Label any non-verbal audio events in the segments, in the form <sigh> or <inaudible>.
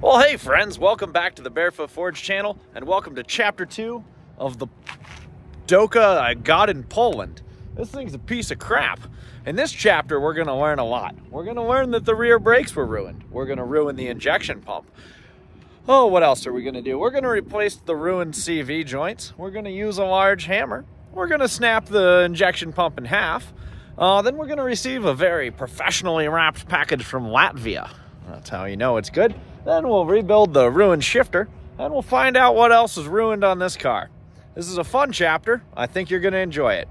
Well, hey friends, welcome back to the Barefoot Forge channel and welcome to chapter two of the Doka I got in Poland. This thing's a piece of crap. In this chapter, we're gonna learn a lot. We're gonna learn that the rear brakes were ruined. We're gonna ruin the injection pump. Oh, what else are we gonna do? We're gonna replace the ruined CV joints. We're gonna use a large hammer. We're gonna snap the injection pump in half. Uh, then we're gonna receive a very professionally wrapped package from Latvia. That's how you know it's good. Then we'll rebuild the ruined shifter, and we'll find out what else is ruined on this car. This is a fun chapter. I think you're going to enjoy it.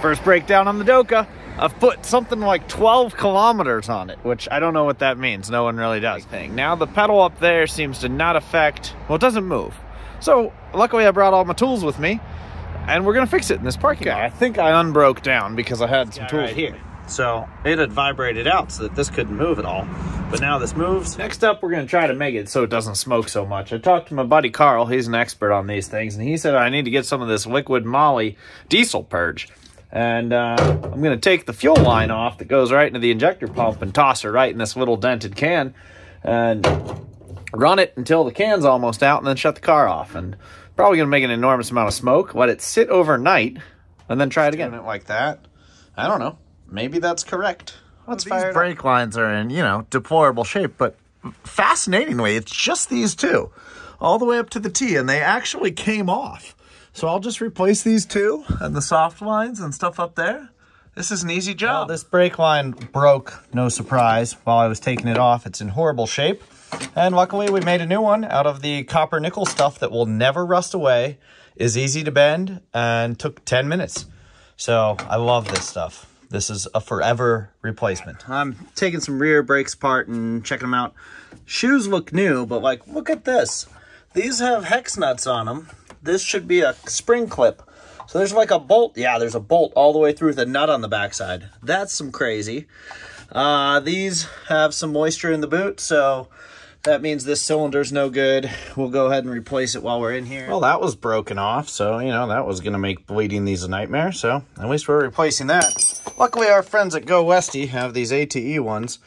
First breakdown on the Doka. I've put something like 12 kilometers on it, which I don't know what that means. No one really does. Thing. Now the pedal up there seems to not affect, well, it doesn't move. So luckily I brought all my tools with me and we're gonna fix it in this parking lot. I think I unbroke down because I had some tools right here. So it had vibrated out so that this couldn't move at all. But now this moves. Next up, we're going to try to make it so it doesn't smoke so much. I talked to my buddy Carl. He's an expert on these things. And he said I need to get some of this Liqui Moly diesel purge. And uh, I'm going to take the fuel line off that goes right into the injector pump and toss it right in this little dented can. And run it until the can's almost out and then shut the car off. And probably going to make an enormous amount of smoke. Let it sit overnight and then try it again. It like that. I don't know. Maybe that's correct. Let's well, these brake lines are in, you know, deplorable shape, but fascinatingly, it's just these two, all the way up to the T, and they actually came off. So I'll just replace these two and the soft lines and stuff up there. This is an easy job. Well, this brake line broke, no surprise, while I was taking it off. It's in horrible shape. And luckily we made a new one out of the copper nickel stuff that will never rust away, is easy to bend, and took 10 minutes. So I love this stuff. This is a forever replacement. I'm taking some rear brakes apart and checking them out. Shoes look new, but like, look at this. These have hex nuts on them. This should be a spring clip. So there's like a bolt. Yeah, there's a bolt all the way through with a nut on the backside. That's some crazy. Uh, these have some moisture in the boot, so that means this cylinder's no good. We'll go ahead and replace it while we're in here. Well, that was broken off, so, you know, that was going to make bleeding these a nightmare, so at least we're replacing that. Luckily, our friends at GoWesty have these ATE ones.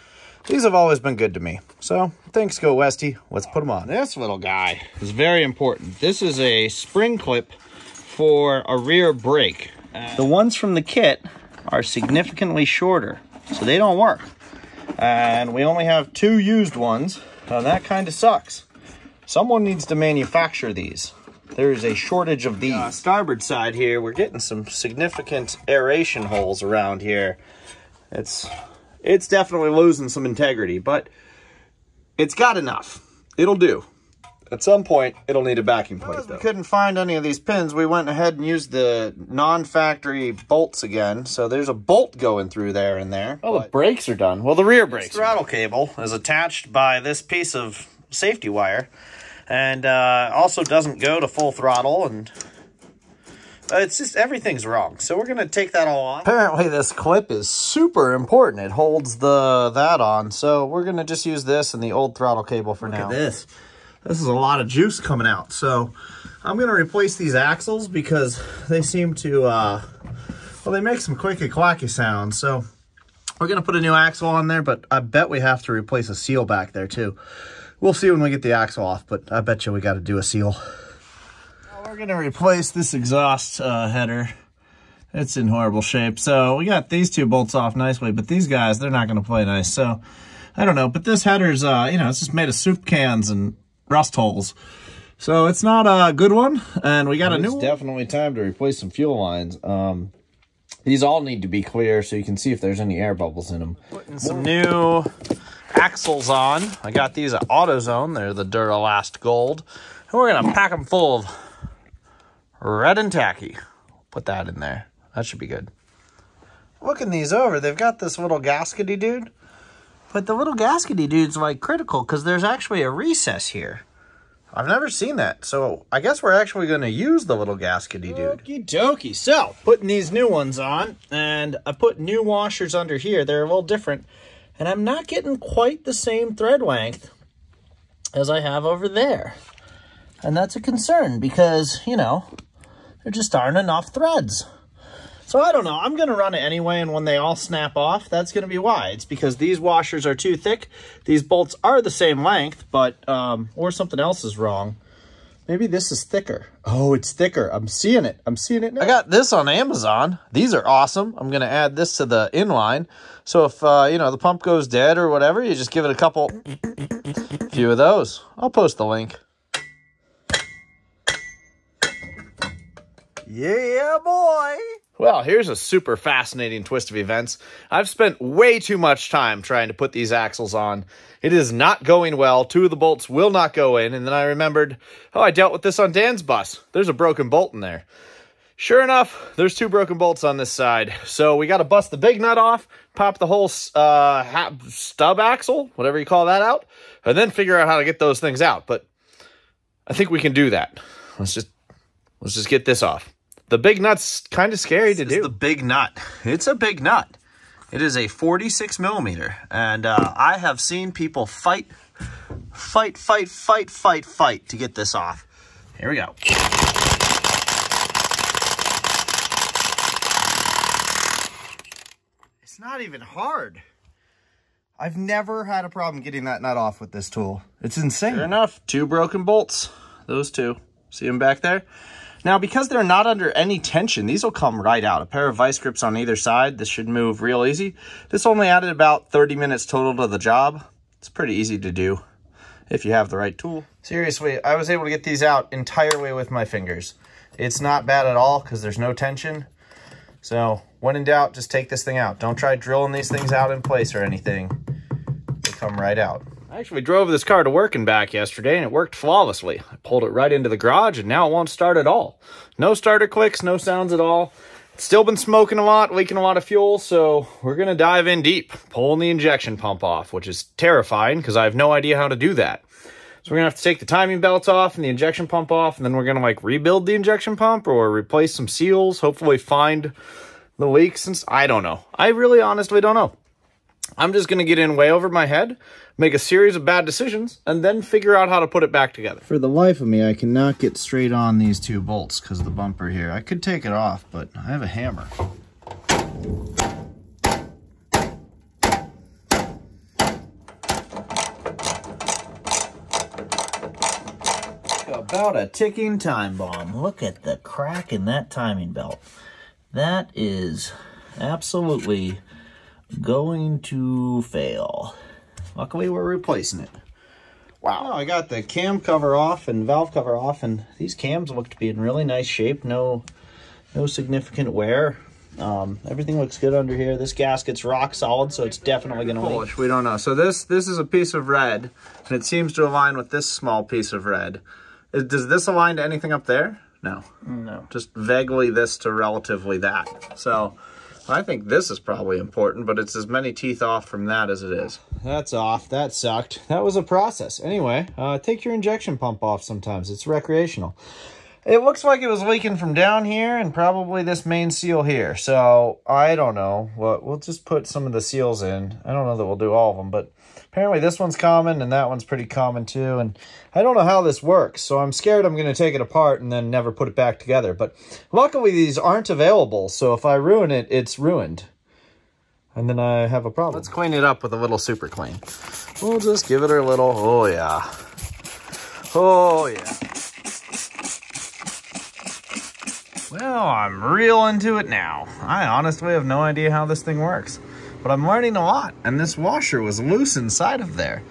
These have always been good to me. So, thanks, GoWesty. Let's put them on. This little guy is very important. This is a spring clip for a rear brake. Uh, the ones from the kit are significantly shorter, so they don't work. And we only have two used ones, and that kind of sucks. Someone needs to manufacture these there's a shortage of these. Uh, starboard side here, we're getting some significant aeration holes around here. It's it's definitely losing some integrity, but it's got enough. It'll do. At some point, it'll need a backing plate, though. we couldn't find any of these pins, we went ahead and used the non-factory bolts again. So there's a bolt going through there and there. Oh, the brakes are done. Well, the rear brakes. throttle cable is attached by this piece of safety wire and uh, also doesn't go to full throttle and uh, it's just everything's wrong. So we're gonna take that all off. Apparently this clip is super important. It holds the that on. So we're gonna just use this and the old throttle cable for Look now. at this. This is a lot of juice coming out. So i'm gonna replace these axles because they seem to uh well they make some quicky quacky sounds. So we're gonna put a new axle on there but i bet we have to replace a seal back there too We'll see when we get the axle off, but I bet you we got to do a seal. Now we're going to replace this exhaust uh, header. It's in horrible shape. So we got these two bolts off nicely, but these guys, they're not going to play nice. So I don't know, but this header's, uh, you know, it's just made of soup cans and rust holes. So it's not a good one, and we got a new It's definitely time to replace some fuel lines. Um, these all need to be clear so you can see if there's any air bubbles in them. Putting some new axles on. I got these at AutoZone. They're the Duralast Gold. And we're going to pack them full of Red 'N' Tacky. Put that in there. That should be good. Looking these over, they've got this little gaskety dude. But the little gaskety dude's like critical because there's actually a recess here. I've never seen that. So I guess we're actually going to use the little gaskety dude. Okie dokie. So putting these new ones on and I put new washers under here. They're a little different. And I'm not getting quite the same thread length as I have over there. And that's a concern because, you know, there just aren't enough threads. So I don't know. I'm going to run it anyway, and when they all snap off, that's going to be why. It's because these washers are too thick. These bolts are the same length, but, um, or something else is wrong. Maybe this is thicker. Oh, it's thicker. I'm seeing it. I'm seeing it now. I got this on Amazon. These are awesome. I'm going to add this to the inline. So if, uh, you know, the pump goes dead or whatever, you just give it a couple, few of those. I'll post the link. Yeah, boy. Well, here's a super fascinating twist of events. I've spent way too much time trying to put these axles on. It is not going well. Two of the bolts will not go in. And then I remembered, oh, I dealt with this on Dan's bus. There's a broken bolt in there. Sure enough, there's two broken bolts on this side. So we got to bust the big nut off, pop the whole uh, stub axle, whatever you call that out, and then figure out how to get those things out. But I think we can do that. Let's just let's just get this off. The big nut's kind of scary to do. the big nut. It's a big nut. It is a 46 millimeter. And uh, I have seen people fight, fight, fight, fight, fight, fight to get this off. Here we go. It's not even hard. I've never had a problem getting that nut off with this tool. It's insane. Fair enough. Two broken bolts. Those two. See them back there? Now, because they're not under any tension, these will come right out. A pair of vice grips on either side. This should move real easy. This only added about 30 minutes total to the job. It's pretty easy to do if you have the right tool. Seriously, I was able to get these out entirely with my fingers. It's not bad at all because there's no tension. So when in doubt, just take this thing out. Don't try drilling these things out in place or anything. They come right out. Actually drove this car to work and back yesterday, and it worked flawlessly. I pulled it right into the garage, and now it won't start at all. No starter clicks, no sounds at all. It's still been smoking a lot, leaking a lot of fuel, so we're going to dive in deep, pulling the injection pump off, which is terrifying because I have no idea how to do that. So we're going to have to take the timing belts off and the injection pump off, and then we're going to like rebuild the injection pump or replace some seals, hopefully find the leaks. Since I don't know. I really honestly don't know. I'm just going to get in way over my head, make a series of bad decisions, and then figure out how to put it back together. For the life of me, I cannot get straight on these two bolts because of the bumper here. I could take it off, but I have a hammer. About a ticking time bomb. Look at the crack in that timing belt. That is absolutely going to fail. Luckily, we're replacing it. Wow. Well, I got the cam cover off and valve cover off, and these cams look to be in really nice shape. No, no significant wear. Um, everything looks good under here. This gasket's rock solid, so it's definitely going to polish. We don't know. So this this is a piece of red, and it seems to align with this small piece of red. Does this align to anything up there? No. No. Just vaguely this to relatively that. So I think this is probably important, but it's as many teeth off from that as it is. That's off. That sucked. That was a process. Anyway, uh, take your injection pump off sometimes. It's recreational. It looks like it was leaking from down here and probably this main seal here. So, I don't know. Well, we'll just put some of the seals in. I don't know that we'll do all of them, but apparently this one's common and that one's pretty common too. And I don't know how this works, so I'm scared I'm going to take it apart and then never put it back together. But luckily these aren't available, so if I ruin it, it's ruined. And then I have a problem. Let's clean it up with a little super clean. We'll just give it a little, oh yeah. Oh yeah. Well, I'm real into it now. I honestly have no idea how this thing works. But I'm learning a lot, and this washer was loose inside of there.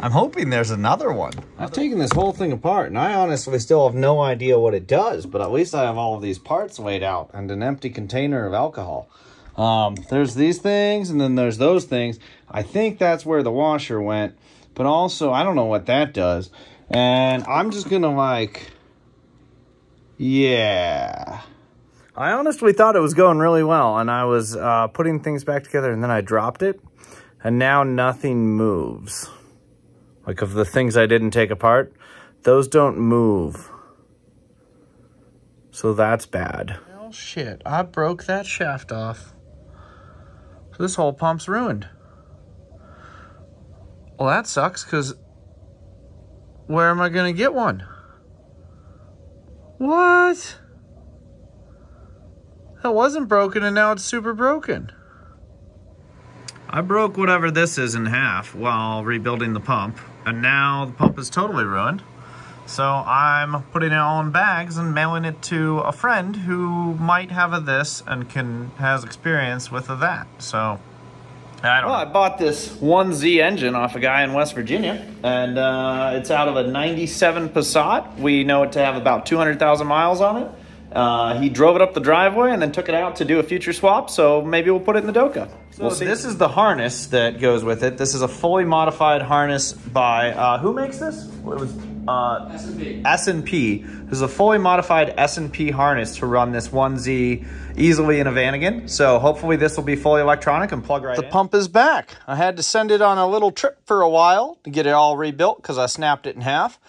I'm hoping there's another one. I've taken this whole thing apart, and I honestly still have no idea what it does, but at least I have all of these parts laid out and an empty container of alcohol. Um, there's these things, and then there's those things. I think that's where the washer went, but also, I don't know what that does. And I'm just gonna like yeah. I honestly thought it was going really well, and I was uh, putting things back together, and then I dropped it, and now nothing moves. Like, of the things I didn't take apart, those don't move. So that's bad. Oh, shit. I broke that shaft off. So this whole pump's ruined. Well, that sucks, because where am I going to get one? What? That wasn't broken and now it's super broken. I broke whatever this is in half while rebuilding the pump, and now the pump is totally ruined. So I'm putting it all in bags and mailing it to a friend who might have a this and can has experience with a that. So I don't well, know. I bought this 1Z engine off a guy in West Virginia, and uh, it's out of a 97 Passat. We know it to have about 200,000 miles on it. Uh, he drove it up the driveway and then took it out to do a future swap, so maybe we'll put it in the Doka. So we'll this is the harness that goes with it. This is a fully modified harness by, uh, who makes this? It was uh, S&P. S&P. This is a fully modified S&P harness to run this 1Z easily in a Vanagon. So hopefully this will be fully electronic and plug right the in. The pump is back. I had to send it on a little trip for a while to get it all rebuilt because I snapped it in half.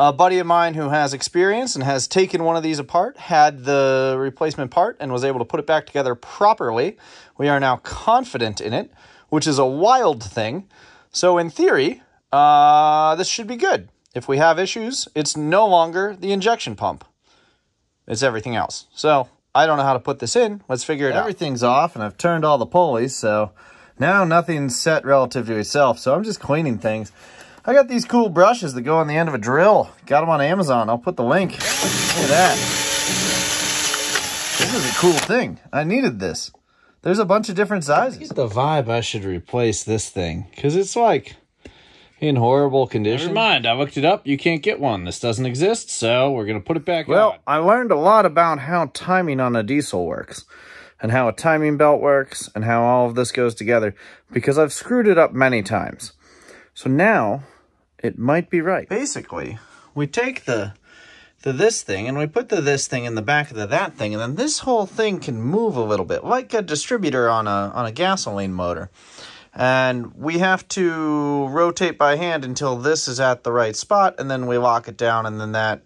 A buddy of mine who has experience and has taken one of these apart had the replacement part and was able to put it back together properly. We are now confident in it, which is a wild thing. So in theory, uh, this should be good. If we have issues, it's no longer the injection pump. It's everything else. So I don't know how to put this in. Let's figure it Everything's out. Everything's off and I've turned all the pulleys. So now nothing's set relative to itself. So I'm just cleaning things. I got these cool brushes that go on the end of a drill. Got them on Amazon. I'll put the link. Look at that. This is a cool thing. I needed this. There's a bunch of different sizes. I get the vibe I should replace this thing because it's like in horrible condition. Never mind. I looked it up. You can't get one. This doesn't exist, so we're going to put it back Well, I learned a lot about how timing on a diesel works and how a timing belt works and how all of this goes together because I've screwed it up many times. So now it might be right. Basically, we take the the this thing and we put the this thing in the back of the that thing and then this whole thing can move a little bit like a distributor on a on a gasoline motor and we have to rotate by hand until this is at the right spot and then we lock it down and then that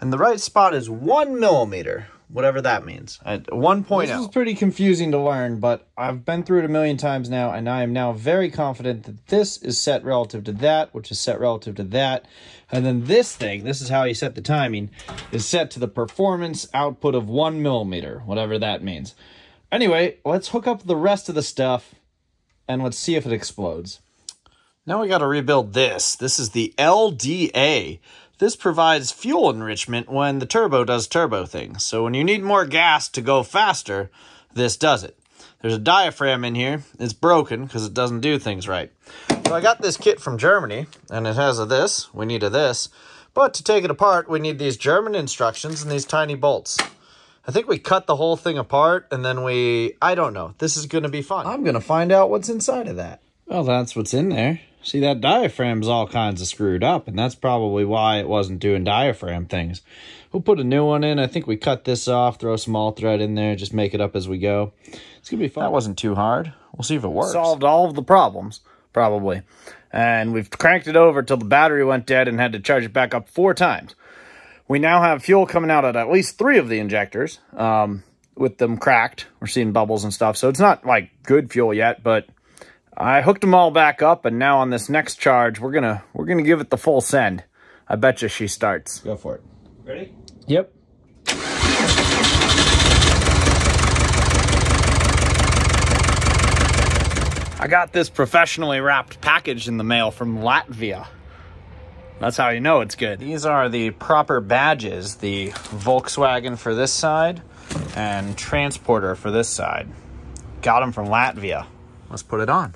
and the right spot is one millimeter whatever that means. At 1.0. This is pretty confusing to learn, but I've been through it a million times now, and I am now very confident that this is set relative to that, which is set relative to that. And then this thing, this is how you set the timing, is set to the performance output of one millimeter, whatever that means. Anyway, let's hook up the rest of the stuff, and let's see if it explodes. Now we got to rebuild this. This is the LDA. This provides fuel enrichment when the turbo does turbo things. So when you need more gas to go faster, this does it. There's a diaphragm in here. It's broken because it doesn't do things right. So I got this kit from Germany, and it has a this. We need a this. But to take it apart, we need these German instructions and these tiny bolts. I think we cut the whole thing apart, and then we... I don't know. This is going to be fun. I'm going to find out what's inside of that. Well, that's what's in there. See, that diaphragm's all kinds of screwed up, and that's probably why it wasn't doing diaphragm things. We'll put a new one in. I think we cut this off, throw a small thread in there, just make it up as we go. It's going to be fun. That wasn't too hard. We'll see if it works. Solved all of the problems, probably. And we've cranked it over till the battery went dead and had to charge it back up four times. We now have fuel coming out at at least three of the injectors um, with them cracked. We're seeing bubbles and stuff. So it's not like good fuel yet, but I hooked them all back up, and now on this next charge, we're gonna we're gonna give it the full send. I bet you she starts. Go for it. Ready? Yep. I got this professionally wrapped package in the mail from Latvia. That's how you know it's good. These are the proper badges, the Volkswagen for this side and Transporter for this side. Got them from Latvia. Let's put it on.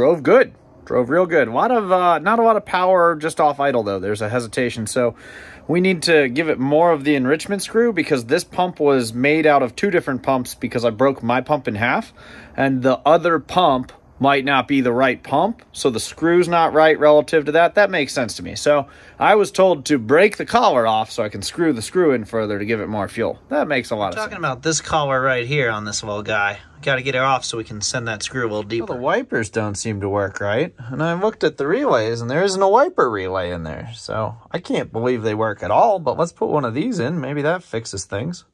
Drove good. Drove real good. A lot of uh, not a lot of power just off idle though. There's a hesitation. So we need to give it more of the enrichment screw because this pump was made out of two different pumps because I broke my pump in half. And the other pump might not be the right pump, so the screw's not right relative to that. That makes sense to me. So I was told to break the collar off so I can screw the screw in further to give it more fuel. That makes a lot I'm of talking sense. Talking about this collar right here on this little guy. Got to get it off so we can send that screw a little deeper. Well, the wipers don't seem to work right. And I looked at the relays and there isn't a wiper relay in there. So I can't believe they work at all, but let's put one of these in. Maybe that fixes things.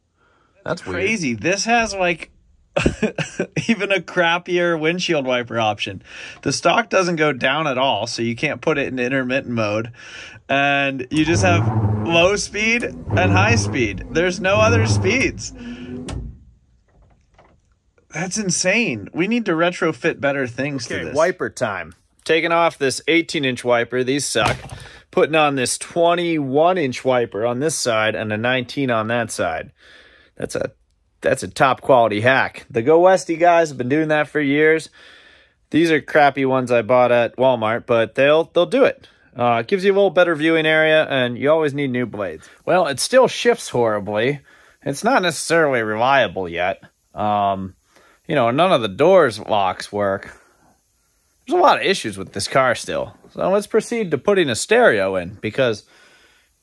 That's crazy. This has like <laughs> even a crappier windshield wiper option. The stock doesn't go down at all, so you can't put it in intermittent mode. And you just have low speed and high speed. There's no other speeds. That's insane. We need to retrofit better things Okay, to this. wiper time. Taking off this 18 inch wiper, these suck. Putting on this 21 inch wiper on this side and a 19 on that side. That's a that's a top quality hack. The GoWesty guys have been doing that for years. These are crappy ones I bought at Walmart, but they'll they'll do it. Uh, it gives you a little better viewing area, and you always need new blades. Well, it still shifts horribly. It's not necessarily reliable yet. Um, you know, none of the doors locks work. There's a lot of issues with this car still. So let's proceed to putting a stereo in because,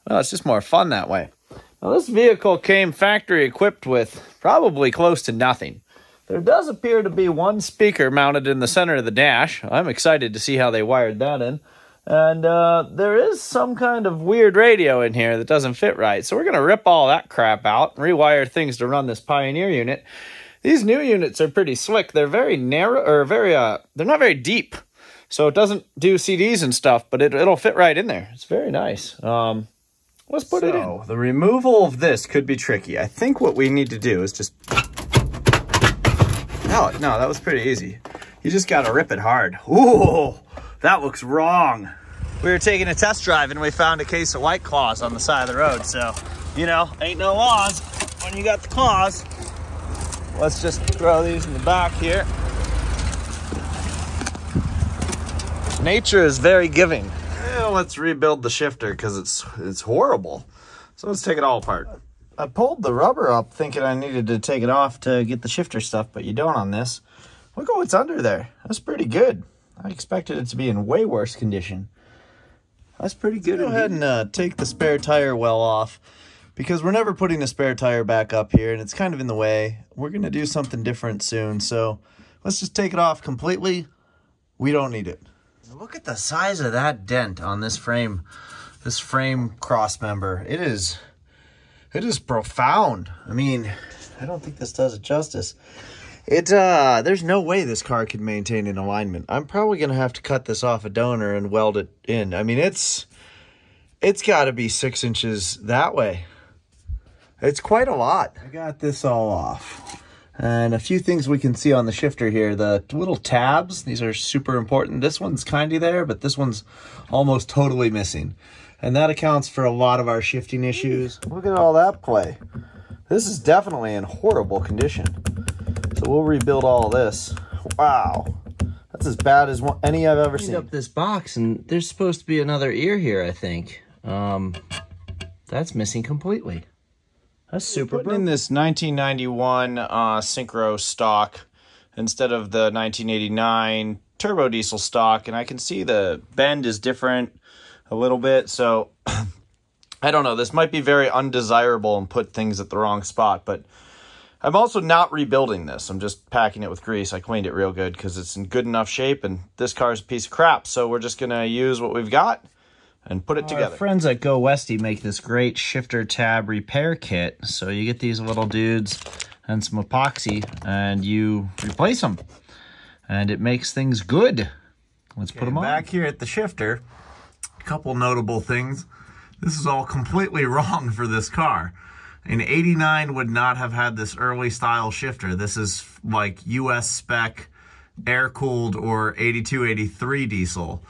well, it's just more fun that way. Now, this vehicle came factory equipped with probably close to nothing. There does appear to be one speaker mounted in the center of the dash. I'm excited to see how they wired that in. And uh, there is some kind of weird radio in here that doesn't fit right. So we're going to rip all that crap out and rewire things to run this Pioneer unit. These new units are pretty slick. They're very narrow, or very, uh, they're not very deep. So it doesn't do CDs and stuff, but it, it'll fit right in there. It's very nice. Um, let's put it in. the removal of this could be tricky. I think what we need to do is just... No, no, that was pretty easy. You just got to rip it hard. Ooh, that looks wrong. We were taking a test drive and we found a case of White Claws on the side of the road. So, you know, ain't no laws when you got the claws. Let's just throw these in the back here. Nature is very giving. Yeah, let's rebuild the shifter because it's it's horrible. So let's take it all apart. I pulled the rubber up thinking I needed to take it off to get the shifter stuff, but you don't on this. Look at what's under there. That's pretty good. I expected it to be in way worse condition. That's pretty good. Go ahead and uh, take the spare tire well off because we're never putting a spare tire back up here and it's kind of in the way. We're going to do something different soon. So let's just take it off completely. We don't need it. Look at the size of that dent on this frame, this frame cross member. It is, it is profound. I mean, I don't think this does it justice. It, uh, there's no way this car could maintain an alignment. I'm probably going to have to cut this off a donor and weld it in. I mean, it's, it's got to be six inches that way. It's quite a lot. I got this all off. And a few things we can see on the shifter here. The little tabs, these are super important. This one's kindy there, but this one's almost totally missing. And that accounts for a lot of our shifting issues. Look at all that play. This is definitely in horrible condition. So we'll rebuild all this. Wow. That's as bad as one, any I've ever seen. up this box and there's supposed to be another ear here, I think. Um, that's missing completely. That's super Putting in this 1991 uh, Syncro stock instead of the 1989 turbo diesel stock, and I can see the bend is different a little bit. So <coughs> I don't know. This might be very undesirable and put things at the wrong spot, but I'm also not rebuilding this. I'm just packing it with grease. I cleaned it real good because it's in good enough shape, and this car is a piece of crap. So we're just gonna use what we've got and put it together. Friends at GoWesty make this great shifter tab repair kit. So you get these little dudes and some epoxy and you replace them. And it makes things good. Let's put them on. Back here at the shifter, a couple notable things. This is all completely <laughs> wrong for this car. An 89 would not have had this early style shifter. This is like US spec air-cooled or 82, 83 diesel.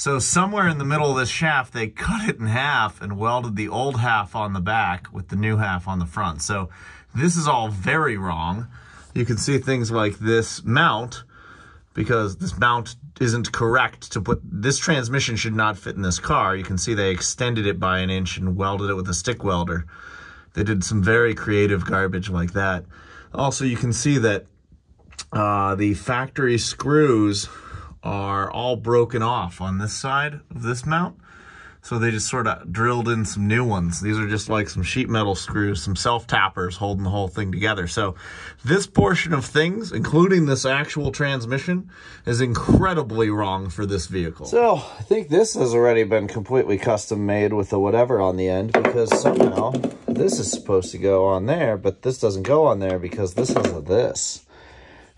So somewhere in the middle of this shaft, they cut it in half and welded the old half on the back with the new half on the front. So this is all very wrong. You can see things like this mount because this mount isn't correct to put, this transmission should not fit in this car. You can see they extended it by an inch and welded it with a stick welder. They did some very creative garbage like that. Also, you can see that uh, the factory screws are all broken off on this side of this mount. So they just sort of drilled in some new ones. These are just like some sheet metal screws, some self-tappers holding the whole thing together. So this portion of things, including this actual transmission, is incredibly wrong for this vehicle. So I think this has already been completely custom made with the whatever on the end because somehow this is supposed to go on there, but this doesn't go on there because this is a this.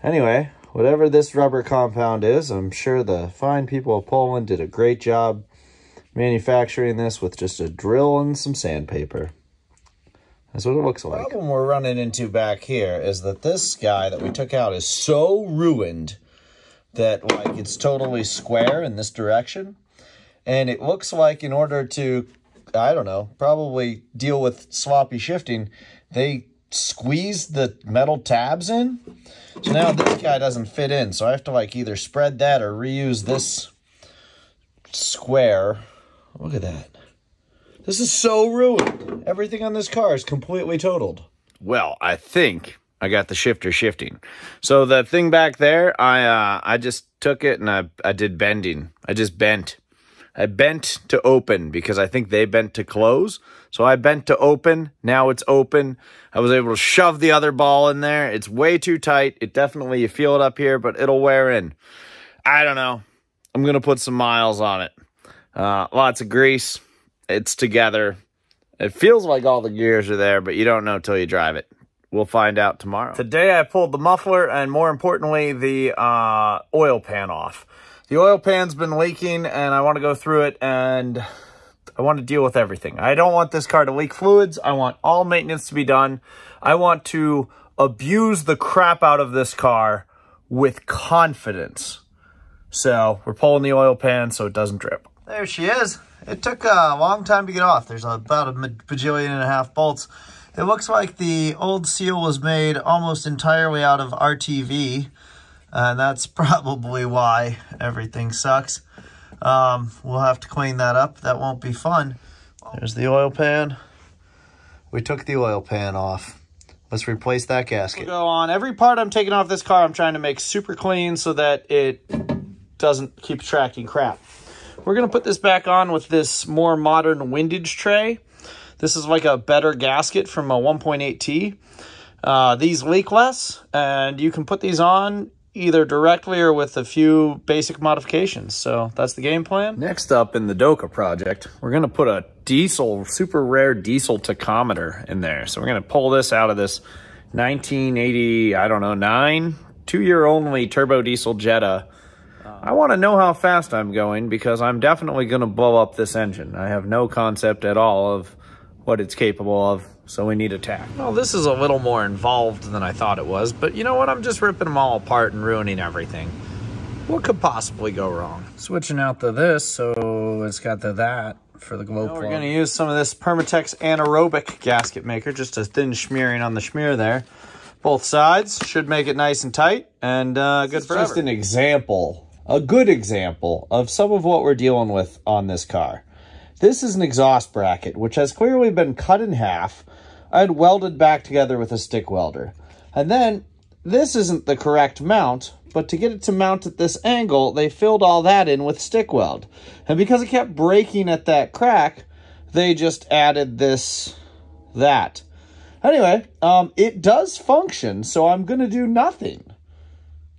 Anyway, whatever this rubber compound is, I'm sure the fine people of Poland did a great job manufacturing this with just a drill and some sandpaper. That's what it looks like. The problem we're running into back here is that this guy that we took out is so ruined that like it's totally square in this direction. And it looks like in order to, I don't know, probably deal with sloppy shifting, they squeeze the metal tabs in. So now this guy doesn't fit in. So I have to like either spread that or reuse this square Look at that. This is so ruined. Everything on this car is completely totaled. Well, I think I got the shifter shifting. So the thing back there, I uh, I just took it and I, I did bending. I just bent. I bent to open because I think they bent to close. So I bent to open. Now it's open. I was able to shove the other ball in there. It's way too tight. It definitely, you feel it up here, but it'll wear in. I don't know. I'm going to put some miles on it. Uh, lots of grease. It's together. It feels like all the gears are there, but you don't know till you drive it. We'll find out tomorrow. Today I pulled the muffler and more importantly, the uh, oil pan off. The oil pan's been leaking and I want to go through it and I want to deal with everything. I don't want this car to leak fluids. I want all maintenance to be done. I want to abuse the crap out of this car with confidence. So we're pulling the oil pan so it doesn't drip. There she is. It took a long time to get off. There's about a bajillion and a half bolts. It looks like the old seal was made almost entirely out of RTV, and that's <laughs> probably why everything sucks. Um, we'll have to clean that up. That won't be fun. There's the oil pan. We took the oil pan off. Let's replace that gasket. We'll go on. Every part I'm taking off this car, I'm trying to make super clean so that it doesn't keep tracking crap. We're going to put this back on with this more modern windage tray. This is like a better gasket from a 1.8T. Uh, these leak less, and you can put these on either directly or with a few basic modifications. So that's the game plan. Next up in the Doka project, we're going to put a diesel, super rare diesel tachometer in there. So we're going to pull this out of this 1980, I don't know, nine, two year only turbo diesel Jetta I want to know how fast I'm going because I'm definitely going to blow up this engine. I have no concept at all of what it's capable of, so we need a tach. Well, this is a little more involved than I thought it was, but you know what? I'm just ripping them all apart and ruining everything. What could possibly go wrong? Switching out the this, so it's got the that for the glow plug. We're going to use some of this Permatex anaerobic gasket maker, just a thin smearing on the schmear there. Both sides should make it nice and tight and uh, good for just an example a good example of some of what we're dealing with on this car. This is an exhaust bracket, which has clearly been cut in half and welded back together with a stick welder. And then, this isn't the correct mount, but to get it to mount at this angle, they filled all that in with stick weld. And because it kept breaking at that crack, they just added this, that. Anyway, um, it does function, so I'm going to do nothing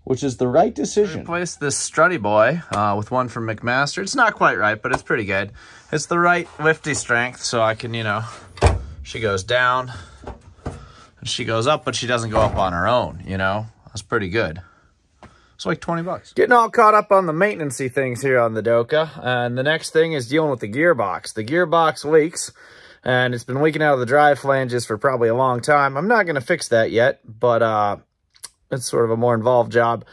which is the right decision. Replace this strutty boy uh, with one from McMaster. It's not quite right, but it's pretty good. It's the right lifty strength, so I can, you know, she goes down, and she goes up, but she doesn't go up on her own, you know? That's pretty good. It's like 20 bucks. Getting all caught up on the maintenancey things here on the Doka, and the next thing is dealing with the gearbox. The gearbox leaks, and it's been leaking out of the drive flanges for probably a long time. I'm not going to fix that yet, but uh, it's sort of a more involved job.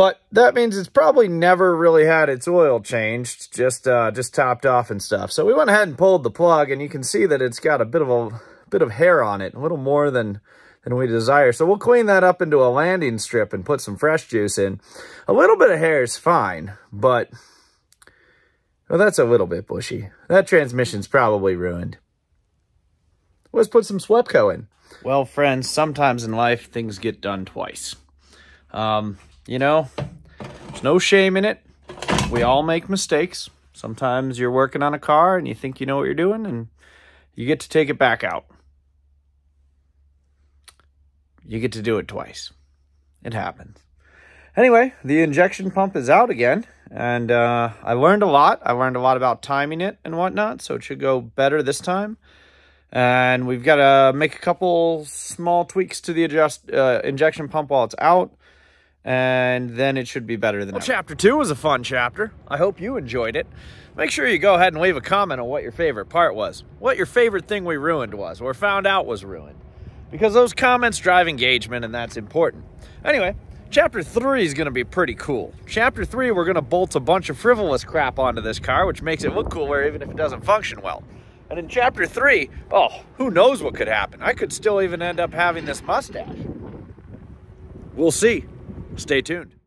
But that means it's probably never really had its oil changed, just uh, just topped off and stuff. So we went ahead and pulled the plug, and you can see that it's got a bit of a bit of hair on it, a little more than than we desire. So we'll clean that up into a landing strip and put some fresh juice in. A little bit of hair is fine, but well, that's a little bit bushy. That transmission's probably ruined. Let's put some Swepco in. Well, friends, sometimes in life, things get done twice. Um, you know, there's no shame in it. We all make mistakes. Sometimes you're working on a car and you think you know what you're doing and you get to take it back out. You get to do it twice. It happens. Anyway, the injection pump is out again, and uh, I learned a lot. I learned a lot about timing it and whatnot, so it should go better this time. And we've got to make a couple small tweaks to the adjust uh, injection pump while it's out, and then it should be better than well. Chapter 2 was a fun chapter. I hope you enjoyed it. Make sure you go ahead and leave a comment on what your favorite part was, what your favorite thing we ruined was, or found out was ruined. Because those comments drive engagement, and that's important. Anyway, Chapter 3 is going to be pretty cool. Chapter 3, we're going to bolt a bunch of frivolous crap onto this car, which makes it look cooler even if it doesn't function well. And in Chapter 3, oh, who knows what could happen. I could still even end up having this mustache. We'll see. Stay tuned.